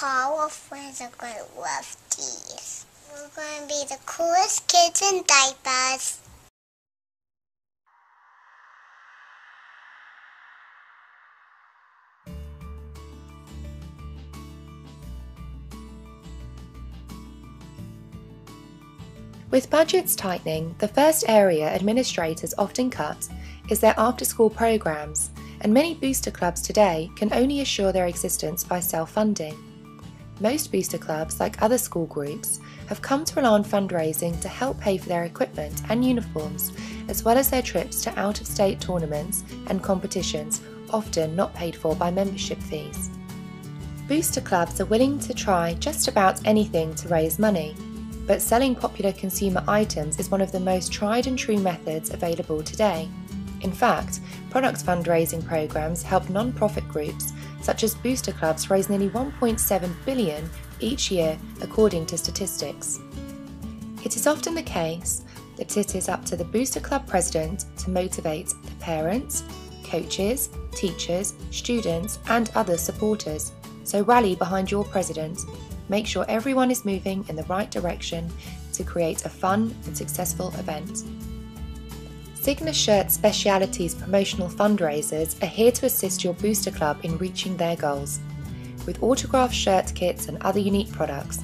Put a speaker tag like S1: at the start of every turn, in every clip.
S1: Tall friends are going to love these. We're going to be the coolest kids in diapers.
S2: With budgets tightening, the first area administrators often cut is their after school programs, and many booster clubs today can only assure their existence by self funding. Most booster clubs, like other school groups, have come to rely on fundraising to help pay for their equipment and uniforms, as well as their trips to out of state tournaments and competitions, often not paid for by membership fees. Booster clubs are willing to try just about anything to raise money, but selling popular consumer items is one of the most tried and true methods available today. In fact, product fundraising programs help non-profit groups such as booster clubs raise nearly 1.7 billion each year according to statistics. It is often the case that it is up to the booster club president to motivate the parents, coaches, teachers, students and other supporters. So rally behind your president make sure everyone is moving in the right direction to create a fun and successful event. SIGnaShirt Specialities promotional fundraisers are here to assist your booster club in reaching their goals, with autographed shirt kits and other unique products.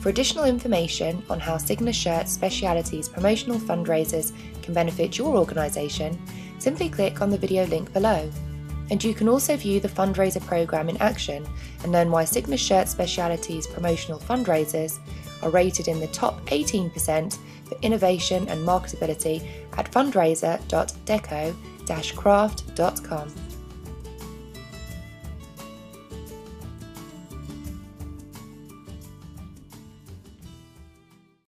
S2: For additional information on how SIGnaShirt Specialities promotional fundraisers can benefit your organisation, simply click on the video link below and you can also view the fundraiser program in action and learn why SIGnaShirt Specialities promotional fundraisers are rated in the top 18% for innovation and marketability at fundraiser.deco-craft.com.